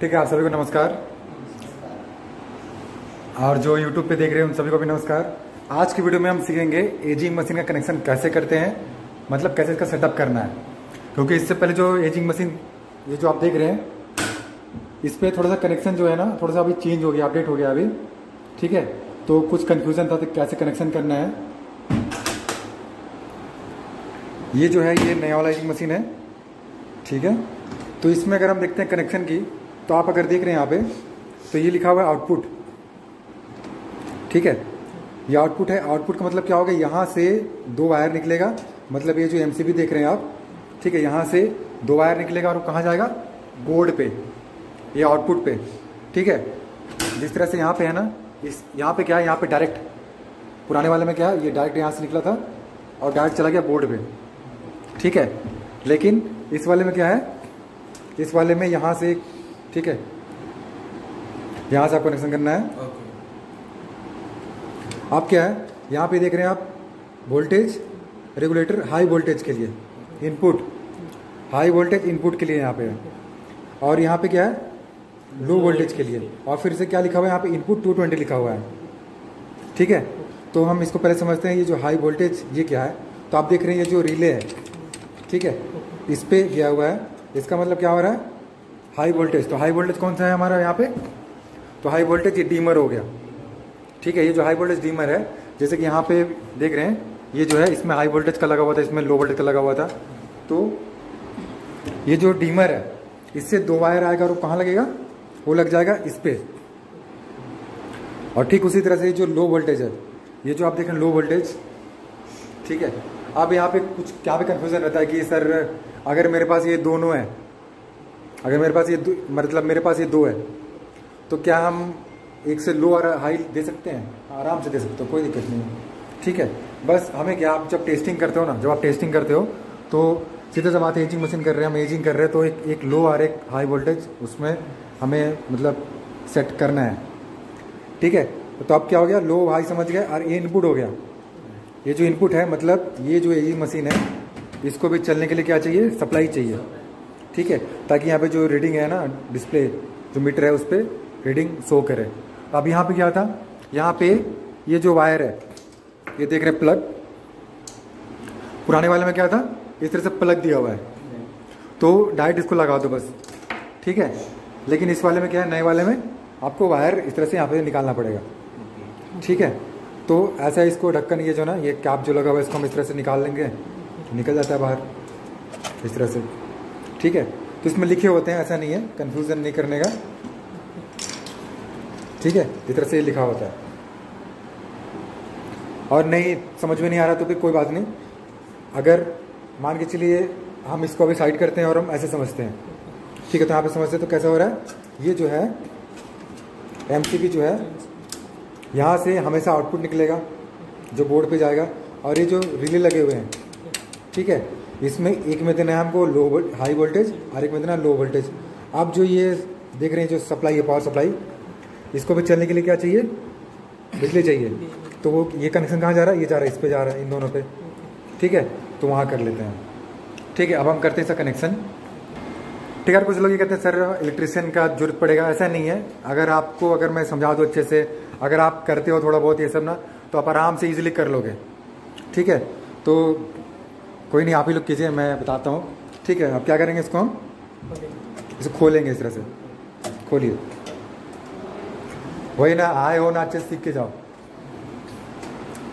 ठीक है, आप सभी को नमस्कार। और जो यूट्यूब पे देख रहे हैं, उन सभी को भी नमस्कार। आज की वीडियो में हम सीखेंगे एजिंग मशीन का कनेक्शन कैसे करते हैं मतलब कैसे इसका सेटअप करना है। क्योंकि इससे पहले जो एजिंग मशीन ये जो आप देख रहे हैं, इस पर थोड़ा सा कनेक्शन जो है ना, थोड़ा सा अभी चेंज हो गया अपडेट हो गया अभी। ठीक है? तो कुछ कन्फ्यूज़न था तो कैसे कनेक्शन करना है? ये जो है, ये नया वाला एजिंग मशीन है। ठीक है? तो इसमें अगर हम देखते हैं कनेक्शन की तो आप अगर देख रहे हैं यहाँ पे तो ये लिखा हुआ है आउटपुट ठीक है? ये आउटपुट है। आउटपुट का मतलब क्या होगा? यहाँ से दो वायर निकलेगा। मतलब ये जो एमसीबी देख रहे हैं आप, ठीक है, यहाँ से दो वायर निकलेगा और कहाँ जाएगा? बोर्ड पे। ये आउटपुट पे। ठीक है? जिस तरह से यहाँ पे है ना, इस यहाँ पे क्या है? यहाँ पे डायरेक्ट पुराने वाले में क्या है? ये डायरेक्ट यहाँ से निकला था और डायरेक्ट चला गया बोर्ड पे। ठीक है? लेकिन इस वाले में क्या है? इस वाले में यहाँ से ठीक है? यहाँ से आपको कनेक्शन करना है। आप क्या है? यहाँ पे देख रहे हैं आप वोल्टेज रेगुलेटर हाई वोल्टेज के लिए। इनपुट हाई वोल्टेज इनपुट के लिए यहाँ पे है। और यहाँ पे क्या है? लो वोल्टेज के लिए। और फिर से क्या लिखा हुआ है? यहाँ पे इनपुट 220 लिखा हुआ है। ठीक है? तो हम इसको पहले समझते हैं ये जो हाई वोल्टेज ये क्या है? तो आप देख रहे हैं ये जो रिले है। ठीक है? इस पर गया हुआ है। इसका मतलब क्या हो रहा है? हाई वोल्टेज तो हाई वोल्टेज कौन सा है हमारा यहाँ पे? तो हाई वोल्टेज ये डीमर हो गया। ठीक है, ये जो हाई वोल्टेज डीमर है, जैसे कि यहाँ पे देख रहे हैं, ये जो है, इसमें हाई वोल्टेज का लगा हुआ था, इसमें लो वोल्टेज का लगा हुआ था। तो ये जो डीमर है, इससे दो वायर आएगा और कहाँ लगेगा? वो लग जाएगा इस पर और ठीक उसी तरह से जो लो वोल्टेज है, ये जो आप देख रहे हैं लो वोल्टेज, ठीक है। अब यहाँ पे कुछ क्या पे कन्फ्यूज़न रहता है कि, सर, अगर मेरे पास ये दोनों है अगर मेरे पास ये मतलब मेरे पास ये दो है तो क्या हम एक से लो और हाई दे सकते हैं? आराम से दे सकते हो, कोई दिक्कत नहीं है। ठीक है? बस हमें क्या, आप जब टेस्टिंग करते हो ना, जब आप टेस्टिंग करते हो तो सीधे जब आप एजिंग मशीन कर रहे हैं, हम एजिंग कर रहे हैं तो एक एक लो और एक हाई वोल्टेज उसमें हमें मतलब सेट करना है। ठीक है? तो अब क्या हो गया? लो हाई समझ गए, और ये इनपुट हो गया। ये जो इनपुट है मतलब ये जो एजिंग मशीन है, इसको भी चलने के लिए क्या चाहिए? सप्लाई चाहिए। ठीक है? ताकि यहाँ पे जो रीडिंग है ना डिस्प्ले जो मीटर है उस पर रीडिंग शो करे। अब यहाँ पे क्या था? यहाँ पे ये जो वायर है, ये देख रहे प्लग पुराने वाले में क्या था? इस तरह से प्लग दिया हुआ है। तो डायरेक्ट इसको लगा दो बस। ठीक है? लेकिन इस वाले में क्या है? नए वाले में आपको वायर इस तरह से यहाँ पे निकालना पड़ेगा। ठीक है? तो ऐसा इसको ढक्कन ये जो ना, ये कैप जो लगा हुआ है, इसको हम इस तरह से निकाल लेंगे। निकल जाता है बाहर। इस तरह से। ठीक है? तो इसमें लिखे होते हैं, ऐसा नहीं है कन्फ्यूज़न नहीं करने का। ठीक है? इस तरह से ये लिखा होता है। और नहीं, समझ में नहीं आ रहा तो भी कोई बात नहीं। अगर मान के चलिए, हम इसको अभी साइड करते हैं और हम ऐसे समझते हैं। ठीक है तो यहाँ पे समझते हैं तो कैसा हो रहा है? ये जो है एम जो है, यहाँ से हमेशा आउटपुट निकलेगा, जो बोर्ड पे जाएगा। और ये जो रिले लगे हुए हैं, ठीक है? इसमें एक में देना है हमको लो हाई वोल्टेज और एक में देना लो वोल्टेज आप जो ये देख रहे हैं, जो सप्लाई है पावर सप्लाई इसको भी चलने के लिए क्या चाहिए? बिजली चाहिए। तो वो, ये कनेक्शन कहाँ जा रहा है? ये जा रहा है, इस पर जा रहा है, इन दोनों पे। ठीक है? तो वहाँ कर लेते हैं। ठीक है, अब हम करते हैं इसका कनेक्शन ठीक है कुछ लोग ये कहते हैं, सर इलेक्ट्रिशियन का ज़रूरत पड़ेगा। ऐसा नहीं है। अगर आपको, अगर मैं समझा दूँ अच्छे से, अगर आप करते हो थोड़ा बहुत ये सब ना तो आप आराम से ईजिली कर लोगे। ठीक है? तो कोई नहीं आप ही लोग कीजिए मैं बताता हूँ। ठीक है अब क्या करेंगे इसको हम? इसे खोलेंगे इस तरह से। खोलिए। वही ना आए हो ना अच्छे सीख के जाओ।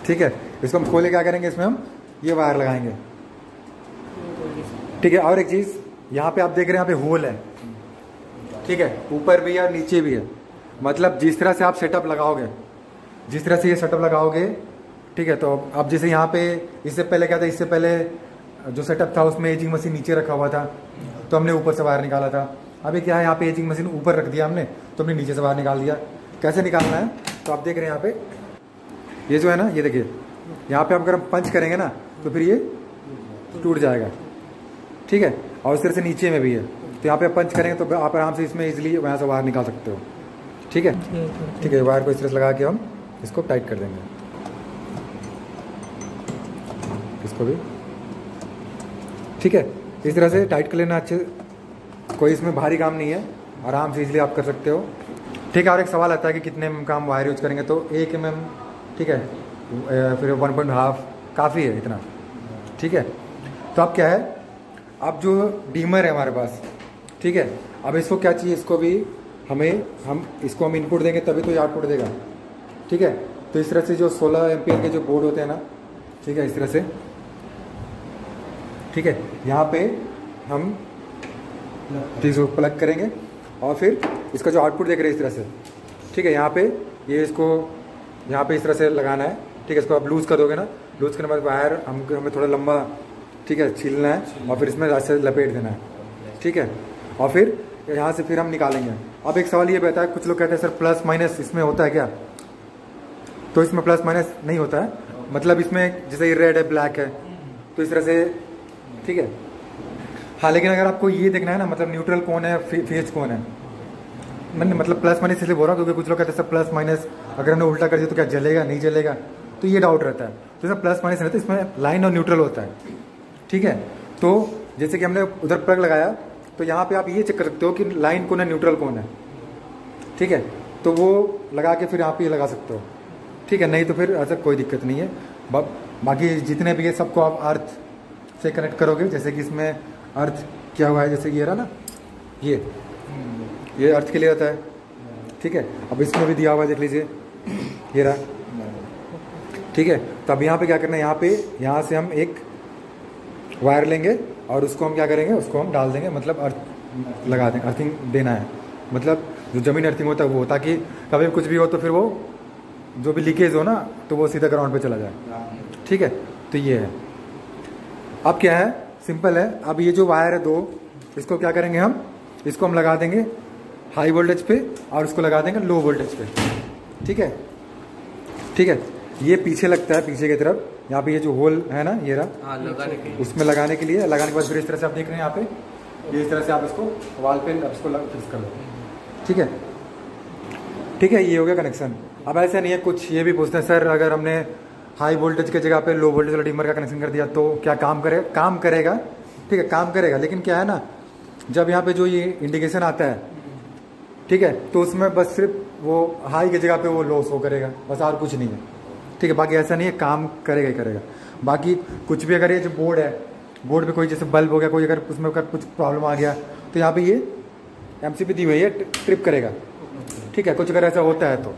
ठीक है इसको हम खोले क्या करेंगे इसमें हम? ये वायर लगाएँगे। ठीक है और एक चीज़ यहाँ पे आप देख रहे हैं यहाँ पे होल है। ठीक है ऊपर भी है नीचे भी है। मतलब जिस तरह से आप सेटअप लगाओगे जिस तरह से ये सेटअप लगाओगे ठीक है तो अब जैसे यहाँ पे इससे पहले क्या था इससे पहले जो सेटअप था उसमें एजिंग मशीन नीचे रखा हुआ था तो हमने ऊपर से वायर निकाला था। अभी क्या है यहाँ पे एजिंग मशीन ऊपर रख दिया हमने तो हमने नीचे से वायर निकाल दिया। कैसे निकालना है? तो आप देख रहे हैं यहाँ पे। ये जो है ना ये देखिए यहाँ पे आप अगर हम पंच करेंगे ना तो फिर ये टूट जाएगा। ठीक है? और इस तरह से नीचे में भी है। तो यहाँ पे पंच करेंगे तो आप आराम से इसमें इजिली वहाँ से बाहर निकाल सकते हो। ठीक है? ठीक है वायर को इस तरह से लगा के हम इसको टाइट कर देंगे। इसको भी ठीक है? इस तरह से टाइट कर लेना अच्छे कोई इसमें भारी काम नहीं है। आराम से इजीली आप कर सकते हो। ठीक है, और एक सवाल आता है कि कितने एम का हम वायर यूज़ करेंगे? तो एक एम ठीक है? फिर वन पॉइंट हाफ़ काफ़ी है इतना। ठीक है? तो अब क्या है? अब जो डीमर है हमारे पास, ठीक है? अब इसको क्या चाहिए? इसको भी हमें, हम, इसको हम इनपुट देंगे, तभी तो ये आउटपुट देगा। ठीक है? तो इस तरह से जो 16 एम्पियर के जो बोर्ड होते हैं ना, ठीक है, इस तरह से। ठीक है? यहाँ पे हम इसको प्लग करेंगे और फिर इसका जो आउटपुट देख रहे हैं इस तरह से। ठीक है, यहाँ पे ये इसको, यहाँ पे इस तरह से लगाना है। ठीक है, इसको आप लूज़ कर दोगे ना? लूज़ करने के बाद वायर हम, हमें थोड़ा लंबा, ठीक है, छीलना है और फिर इसमें ऐसे लपेट देना है। ठीक है? और फिर यहाँ से फिर हम निकालेंगे। अब एक सवाल ये भी है, कुछ लोग कहते हैं, सर प्लस माइनस इसमें होता है क्या? तो इसमें प्लस माइनस नहीं होता है। मतलब इसमें जैसे ये रेड है ब्लैक है तो इस तरह से ठीक है? हाँ लेकिन अगर आपको ये देखना है ना मतलब न्यूट्रल कौन है फ़ेज़ कौन है। मैंने मतलब प्लस माइनस इसलिए बोल रहा हूँ क्योंकि कुछ लोग कहते हैं, सर प्लस माइनस अगर हमने उल्टा कर दिया तो क्या जलेगा, नहीं जलेगा? तो ये डाउट रहता है। तो सर प्लस माइनस रहता है इसमें लाइन और न्यूट्रल होता है। ठीक है? तो जैसे कि हमने उधर प्लग लगाया तो यहाँ पे आप ये चेक कर सकते हो कि लाइन कौन है न्यूट्रल कौन है। ठीक है? तो वो लगा के फिर यहाँ पे ये लगा सकते हो। ठीक है? नहीं तो फिर ऐसा कोई दिक्कत नहीं है। बाकी जितने भी है, सबको आप अर्थ से कनेक्ट करोगे? जैसे कि इसमें अर्थ क्या हुआ है? जैसे कि ये रहा ना? ये। ये अर्थ के लिए रहता है। ठीक है? अब इसमें भी दिया हुआ है देख लीजिए। ये रहा। ठीक है? तो अब यहाँ पे क्या करना है? यहाँ पे यहाँ से हम एक वायर लेंगे और उसको हम क्या करेंगे? उसको हम डाल देंगे। मतलब अर्थ लगा देंगे अर्थिंग देना है। मतलब जो ज़मीन अर्थिंग होता है वो ताकि कभी कुछ भी हो तो फिर वो जो भी लीकेज हो ना तो वो सीधा ग्राउंड पे चला जाए। ठीक है? तो ये है। अब क्या है? सिंपल है। अब ये जो वायर है दो इसको क्या करेंगे हम? इसको हम लगा देंगे हाई वोल्टेज पे और इसको लगा देंगे लो वोल्टेज पे। ठीक है? ठीक है? ये पीछे लगता है पीछे की तरफ़। यहाँ पे ये जो होल है ना ये रहा। हाँ उसमें लगाने के लिए। लगाने के बाद फिर इस तरह से आप देख रहे हैं यहाँ पे। ये इस तरह से आप इसको वाल पे अब इसको फिक्स कर लो। ठीक है? ठीक है ये हो गया कनेक्शन अब ऐसा नहीं है कुछ ये भी पूछते हैं सर अगर हमने हाई वोल्टेज की जगह पे, लो वोल्टेज वाला डिमर का कनेक्शन कर दिया तो क्या काम करेगा काम करेगा। ठीक है, काम करेगा, लेकिन क्या है ना, जब यहाँ पे जो ये इंडिकेशन आता है, ठीक है तो उसमें बस सिर्फ़ वो हाई की जगह पे वो लो शो करेगा, बस और कुछ नहीं है। ठीक है, बाकी ऐसा नहीं है, काम करेगा ही करेगा। बाकी कुछ भी अगर ये जो बोर्ड है बोर्ड पे कोई जैसे बल्ब हो गया, कोई अगर उसमें अगर कुछ प्रॉब्लम आ गया तो यहाँ पे ये एम दी हुई है ट्रिप करेगा। ठीक है, कुछ अगर ऐसा होता है तो।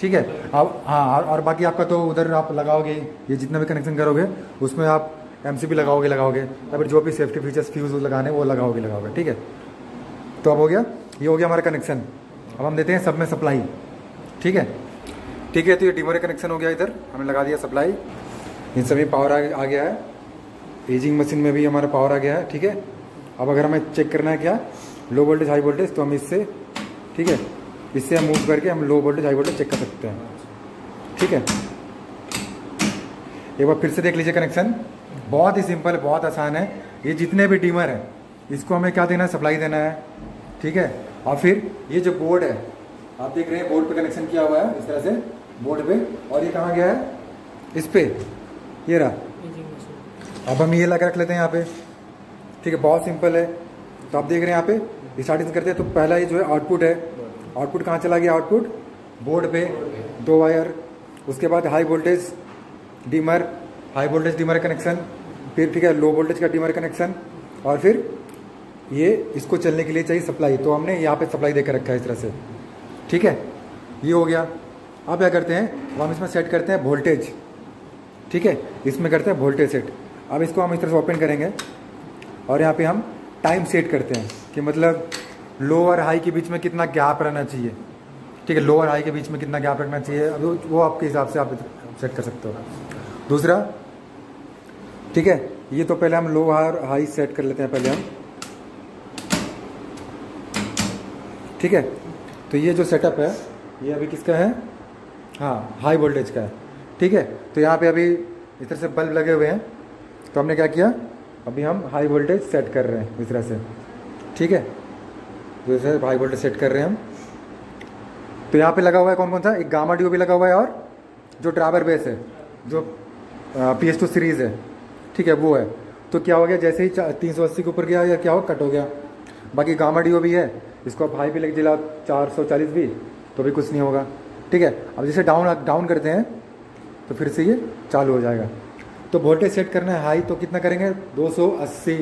ठीक है? अब हाँ और, बाकी आपका तो उधर आप लगाओगे ये जितना भी कनेक्शन करोगे उसमें आप एम लगाओगे लगाओगे। या फिर जो भी सेफ्टी फीचर्स फ्यूज लगाने वो लगाओगे लगाओगे ठीक है? तो अब हो गया? ये हो गया हमारा कनेक्शन अब हम देते हैं सब में सप्लाई ठीक है? ठीक है तो ये डिमोरे कनेक्शन हो गया इधर। हमने लगा दिया सप्लाई इन सभी पावर आ, आ गया है। एजिंग मशीन में भी हमारा पावर आ गया है ठीक है? अब अगर हमें चेक करना है क्या? लो वोल्टेज हाई वोल्टेज तो हम इससे ठीक है? इससे हम मूव करके हम low voltage high voltage check कर सकते हैं। ठीक है? एक बार फिर से देख लीजिए कनेक्शन बहुत ही सिंपल बहुत आसान है। ये जितने भी डीमर हैं, इसको हमें क्या देना है? सप्लाई देना है। ठीक है? और फिर ये जो बोर्ड है, आप देख रहे हैं बोर्ड पे कनेक्शन किया हुआ है, इस तरह से बोर्ड पे। और ये कहाँ गया है? इस पे। ये रहा। अब हम ये लगा रख लेते हैं यहाँ पे। ठीक है? बहुत सिंपल है। तो आप देख रहे हैं यहाँ पे। स्टार्टिंग करते हैं तो पहला ये जो है आउटपुट है आउटपुट कहाँ चला गया? आउटपुट बोर्ड पे, दो वायर, उसके बाद high voltage dimmer high voltage dimmer connection फिर ठीक है लो वोल्टेज का डीमर कनेक्शन और फिर ये इसको चलने के लिए चाहिए सप्लाई तो हमने यहाँ पे सप्लाई देकर रखा है इस तरह से। ठीक है? ये हो गया। अब क्या करते हैं? हम इसमें सेट करते हैं वोल्टेज ठीक है? इसमें करते हैं वोल्टेज सेट अब इसको हम इस तरह से ओपन करेंगे, और यहाँ पे हम टाइम सेट करते हैं। कि मतलब लो और हाई के बीच में कितना गैप रहना चाहिए। ठीक है लो और हाई के बीच में कितना गैप रखना चाहिए, अब वो आपके हिसाब से आप सेट कर सकते हो। दूसरा, ठीक है, ये तो पहले हम लो और हाई सेट कर लेते हैं पहले हम। ठीक है तो ये जो सेटअप है, ये अभी किसका है? हाँ हाई वोल्टेज का है। ठीक है तो यहाँ पे अभी इस तरह से बल्ब लगे हुए हैं तो हमने क्या किया? अभी हम हाई वोल्टेज सेट कर रहे हैं इस तरह से। ठीक है तो इस हाई वोल्टेज सेट कर रहे हैं हम। तो यहाँ पे लगा हुआ है कौन कौन सा? एक गामा डी भी लगा हुआ है और जो ड्राइवर बेस है, जो पी एस टू सीरीज़ है, ठीक है, वो है। तो क्या हो गया? जैसे ही तीन सौ अस्सी के ऊपर गया या क्या हो कट हो गया। बाकी गामा डी भी है, इसको आप हाई पे लेके चला चार सौ चालीस भी तो भी कुछ नहीं होगा, ठीक है। अब जैसे डाउन डाउन करते हैं तो फिर से ये चालू हो जाएगा। तो वोल्टेज सेट करना है हाई तो कितना करेंगे? 280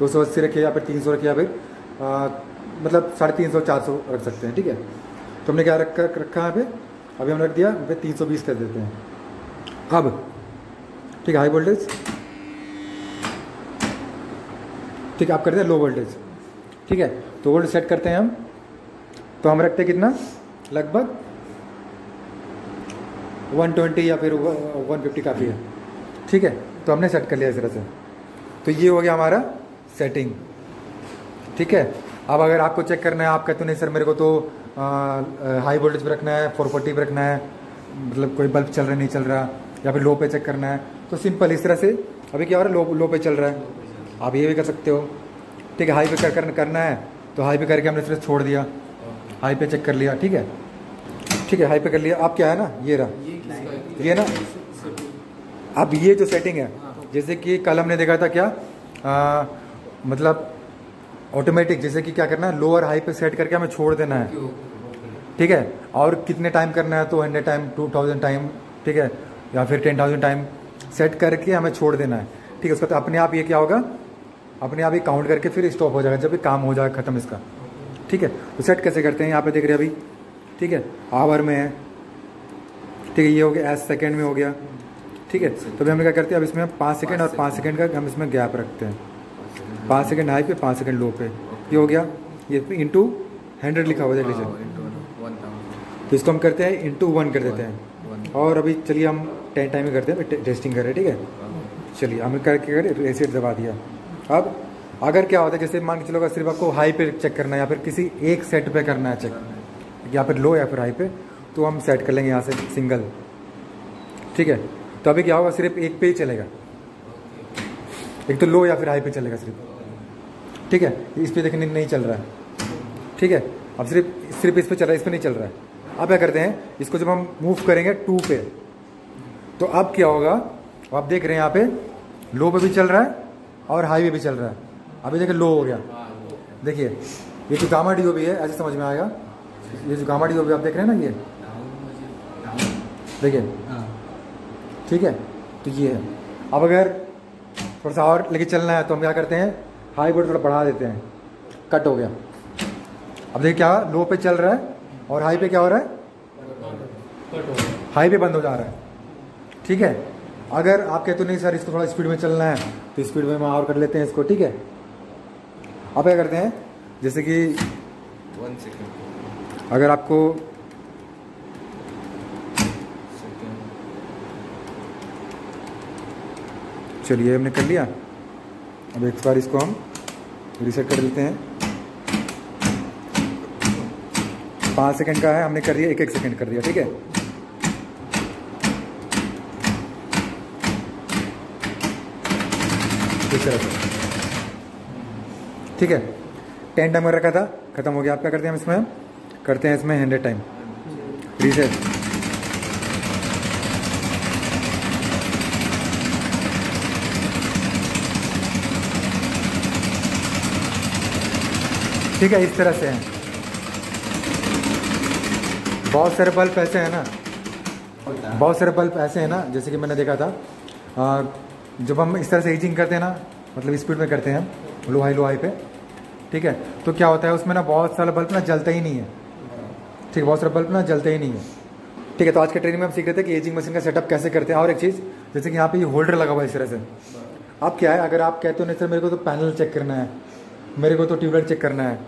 280 रखिए या फिर 300 रखिए या फिर मतलब साढ़े तीन सौ, चार सौ रख सकते हैं, ठीक है? तो हमने क्या रखा रखा है पे? अभी हमने रख दिया पे तीन सौ बीस कर देते हैं। अब, ठीक है हाई वोल्टेज ठीक है, आप करते हैं लो वोल्टेज ठीक है तो वोल्टेज सेट करते हैं हम। तो हम रखते हैं कितना? लगभग 120 या फिर 150 काफ़ी है। ठीक है तो हमने सेट कर लिया इस तरह से। तो ये हो गया हमारा सेटिंग ठीक है अब अगर आपको चेक करना है आप कहते हो नहीं सर मेरे को तो हाई वोल्टेज पर रखना है फोर फोर्टी पर रखना है मतलब कोई बल्ब चल रहा नहीं चल रहा या फिर लो पे चेक करना है। तो सिंपल इस तरह से अभी क्या हो रहा है लो लो पे चल रहा है। आप ये भी कर सकते हो। ठीक है हाई पे कर, कर करना है तो हाई पे करके हमने सिर्फ़ छोड़ दिया। हाई पे चेक कर लिया ठीक है? ठीक है हाई पे कर लिया। आप क्या है ना ये रहा। ये ना? अब ये जो सेटिंग है। जैसे कि कल हमने देखा था क्या आ, मतलब ऑटोमेटिक जैसे कि क्या करना है लोअर हाई पे सेट करके हमें छोड़ देना है। ठीक है? और कितने टाइम करना है तो hundred time two thousand time ठीक है? या फिर टेन थाउज़ेंड टाइम सेट करके हमें छोड़ देना है। ठीक है उसका तो अपने आप ये क्या होगा? अपने आप ही काउंट करके फिर स्टॉप हो जाएगा जब भी काम हो जाएगा ख़त्म इसका। ठीक है? तो सेट कैसे करते हैं? यहाँ पे देख रहे हैं अभी। ठीक है? आवर में है। ठीक है ये हो गया एस सेकेंड में हो गया। ठीक है? तो अभी हम क्या करते हैं? अब इसमें पाँच सेकेंड और पाँच सेकेंड का हम इसमें गैप रखते हैं। पाँच सेकेंड हाई पे, पाँच सेकेंड लो पे। ये हो गया। ये इंटू हंड्रेड लिखा हुआ लीजिए तो इसको हम करते हैं इंटू वन कर देते हैं। और अभी चलिए हम टेन टाइम ही करते हैं टेस्टिंग कर रहे हैं, ठीक है? चलिए हमें करके कर एसिड दबा दिया। अब अगर क्या होता है, जैसे मान के चलो सिर्फ़ आपको हाई पे चेक करना है या फिर किसी एक सेट पे करना है चेक या फिर लो या फिर हाई पे तो हम सेट कर लेंगे यहाँ से सिंगल ठीक है? तो अभी क्या होगा, सिर्फ़ एक पे ही चलेगा। एक तो लो या फिर हाई पे चलेगा सिर्फ़। ठीक है? इस पर देखने नहीं चल रहा है। ठीक है? अब सिर्फ़ सिर्फ़ इस पर चल रहा है, इस पर नहीं चल रहा है। अब क्या करते हैं? इसको जब हम मूव करेंगे टू पे तो अब क्या होगा? आप देख रहे हैं यहाँ पे लो पे भी चल रहा है और हाई पे भी चल रहा है। अभी देखिए लो हो गया। देखिए, ये जो गामा डी भी है, ऐसे समझ में आएगा? ये जो गामा डी भी आप देख रहे हैं ना, ये? देखिए। ठीक है? तो ये है। अब अगर थोड़ा सा और लेके चलना है तो हम क्या करते हैं? हाई बोर्ड थोड़ा बढ़ा देते हैं। कट हो गया। अब देखिए क्या लो पे चल रहा है और हाई पे क्या हो रहा है? हाई पे बंद हो जा रहा है। ठीक है? अगर आप कहते हो नहीं सर इसको थोड़ा स्पीड में चलना है तो स्पीड में हम और कर लेते हैं इसको ठीक है? आप क्या करते हैं? जैसे कि वन सेकेंड अगर आपको चलिए हमने कर लिया। अब एक बार इसको हम रिसेट कर देते हैं। पाँच सेकंड का है, हमने कर दिया, एक एक सेकंड कर दिया, ठीक है? ठीक है। टेन टाइम रखा था, खत्म हो गया। आप क्या करते हैं हम इसमें? करते हैं इसमें हंड्रेड टाइम रिसेट ठीक है इस तरह से हैं। बहुत सारे बल्ब ऐसे हैं ना। बहुत सारे बल्ब ऐसे हैं ना जैसे कि मैंने देखा था। आ, जब हम इस तरह से हीजिंग करते हैं ना मतलब स्पीड में करते हैं हम लोहाई लोहाई पे ठीक है? तो क्या होता है उसमें ना बहुत सारे बल्ब ना जलता ही नहीं है। ठीक है बहुत सारे बल्ब ना जलते ही नहीं है। ठीक है तो आज के ट्रेनिंग में हम सीख रहे थे कि एजिंग मशीन का सेटअप कैसे करते हैं। और एक चीज़ जैसे कि यहाँ पे ये होल्डर लगा हुआ है इस तरह से। अब क्या है अगर आप कहते हो नहीं सर मेरे को तो पैनल चेक करना है। मेरे को तो ट्यूबलाइट चेक करना है।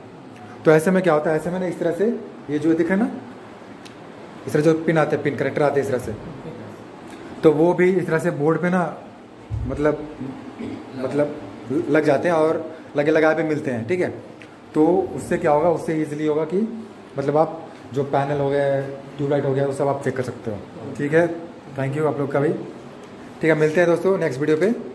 तो ऐसे में क्या होता है? ऐसे में ना इस तरह से ये जो दिख ना, इस तरह जो पिन आते हैं, पिन करेक्टर आते हैं इस तरह से। तो वो भी इस तरह से बोर्ड पे ना मतलब मतलब लग जाते हैं और लगे लगाए पे मिलते हैं, ठीक है? तो उससे क्या होगा? उससे ईजिली होगा कि मतलब आप जो पैनल हो गया, ट्यूबलाइट हो गया, वो सब आप चेक कर सकते हो। ठीक है? थैंक यू आप लोग का भी। ठीक है, मिलते हैं दोस्तों नेक्स्ट वीडियो पे।